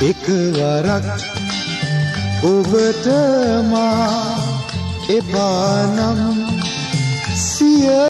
එකවරක් ඔබට මා එබානම් සිය